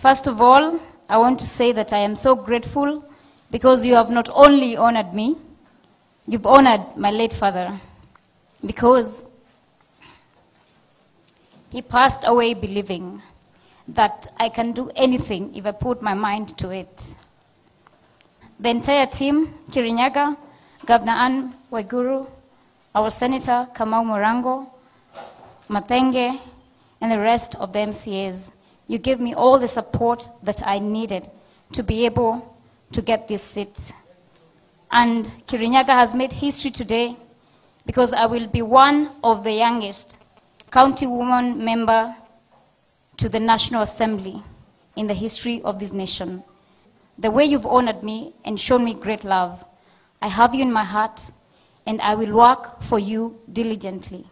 First of all, I want to say that I am so grateful because you have not only honored me, you've honored my late father because he passed away believing that I can do anything if I put my mind to it. The entire team, Kirinyaga, Governor Anne Waiguru, our Senator Kamau Murango, Mathenge, and the rest of the MCAs, you gave me all the support that I needed to be able to get this seat. And Kirinyaga has made history today because I will be one of the youngest county woman member to the National Assembly in the history of this nation. The way you've honored me and shown me great love, I have you in my heart and I will work for you diligently.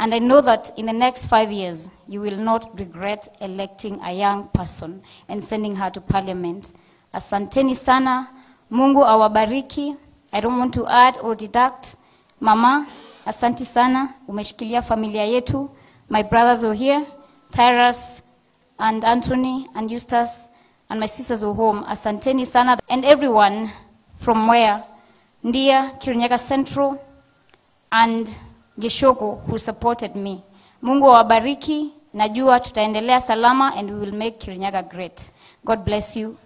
And I know that in the next five years, you will not regret electing a young person and sending her to parliament. Asanteni sana, Mungu awabariki. I don't want to add or deduct. Mama, asanti sana, umeshikilia familia yetu. My brothers were here, Tyrus and Anthony and Eustace, and my sisters were home. Asanteni sana. And everyone from where? Ndia, Kirinyaga Central, and Geshoko who supported me. Mungu awabariki. Najua tutaendelea salama and we will make Kirinyaga great. God bless you.